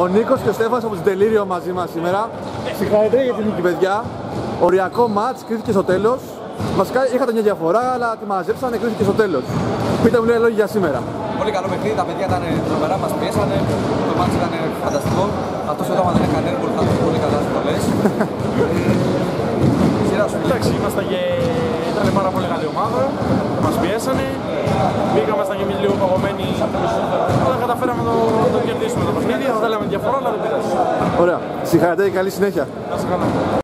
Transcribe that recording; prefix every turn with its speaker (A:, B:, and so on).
A: Ο Νίκος και ο Στέφανος από την Τελείριο μαζί μας σήμερα. Συγχαρητήρια για την νίκη, παιδιά. Οριακό μάτς, κρίθηκε στο τέλος. Βασικά είχατε μια διαφορά, αλλά τη μαζέψανε, κρίθηκε στο τέλος. Πείτε μου λίγα λόγια για σήμερα.
B: Πολύ καλό παιχνίδι, τα παιδιά ήταν τρομερά, μας πιέσανε, το μάτς ήταν φανταστικό. Αυτός εδώ μας δεν έκανε πολύ, θα πολύ καλά στις βολές. Σειρά σου.
C: Εντάξει, ήμασταν και ήταν πάρα πολύ καλή ομάδα, μας πιέσανε, πήγαμε, ήμασταν και εμείς λίγο παγωμένοι, αλλά καταφέραμε να το, να το κερδίσουμε το παιχνίδι, θα θέλαμε διαφορά, αλλά δεν πειράζει.
A: Ωραία. Συγχαρητήρια και καλή συνέχεια.
C: Να σε καλά.